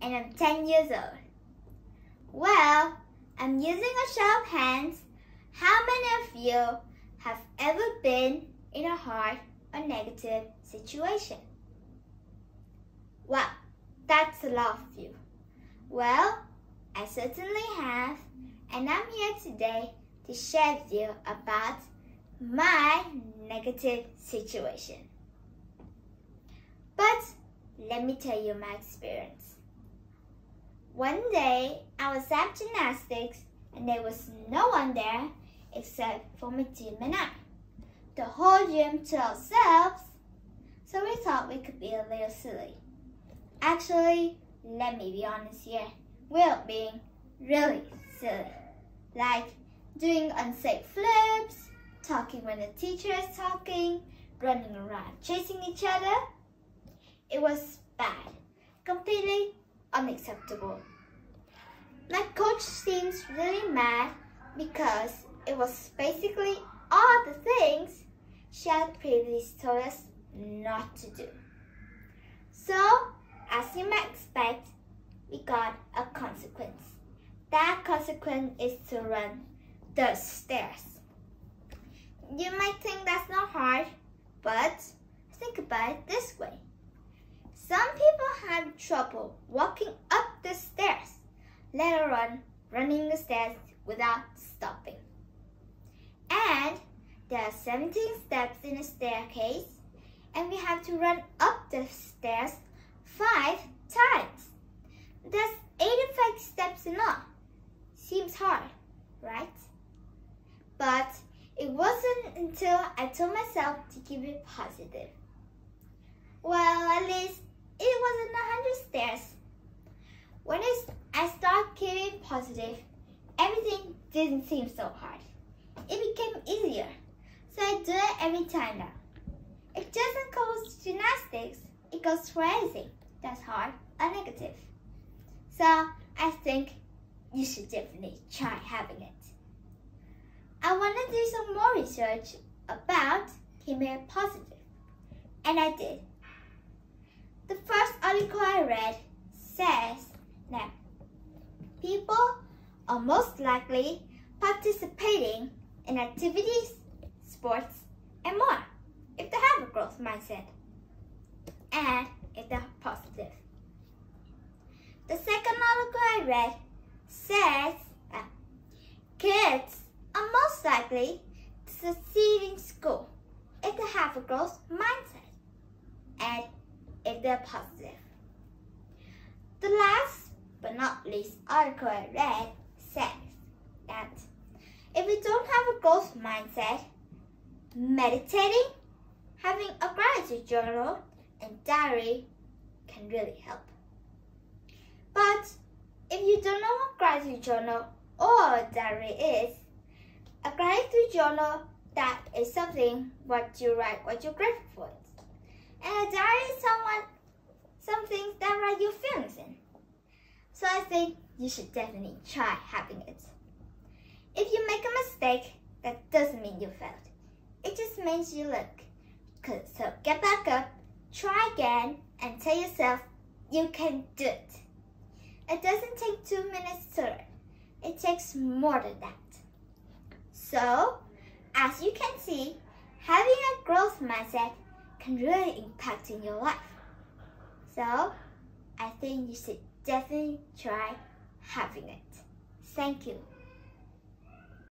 and I'm 10 years old. Well, I'm using a show of hands. How many of you have ever been in a hard or negative situation? Wow, that's a lot of you. Well, I certainly have, and I'm here today to share with you about my negative situation. But let me tell you my experience. One day, I was at gymnastics and there was no one there except for my team and I. The whole gym to ourselves, so we thought we could be a little silly. Actually, let me be honest here, we're being really silly. Like doing unsafe flips, talking when the teacher is talking, running around chasing each other. It was bad, completely unacceptable. My coach seems really mad because it was basically all the things she had previously told us not to do. So, as you might expect, we got a consequence. That consequence is to run the stairs. You might think that's not hard, but think about it this way. Trouble walking up the stairs, let alone running the stairs without stopping. And there are 17 steps in a staircase, and we have to run up the stairs five times. That's 85 steps in all. Seems hard, right? But it wasn't until I told myself to keep it positive. Well, at least it wasn't a hundred stairs. When I started keeping positive, everything didn't seem so hard. It became easier, so I do it every time now. It doesn't go gymnastics, it goes for anything that's hard or negative. So I think you should definitely try having it. I want to do some more research about keeping positive, and I did. The first article I read says that people are most likely participating in activities, sports, and more if they have a growth mindset and if they're positive. The second article I read says that kids are most likely to succeed in school if they have a growth mindset and if they're positive. The last but not least article I read says that if you don't have a growth mindset, meditating, having a gratitude journal, and diary can really help. But if you don't know what gratitude journal or diary is, a gratitude journal that is something what you write what you're grateful for. And a diary is someone, some your feelings in. So I think you should definitely try having it. If you make a mistake, that doesn't mean you failed. It just means you look. So get back up, try again, and tell yourself you can do it. It doesn't take two minutes to learn. It takes more than that. So, as you can see, having a growth mindset can really impact in your life. So, I think you should definitely try having it. Thank you.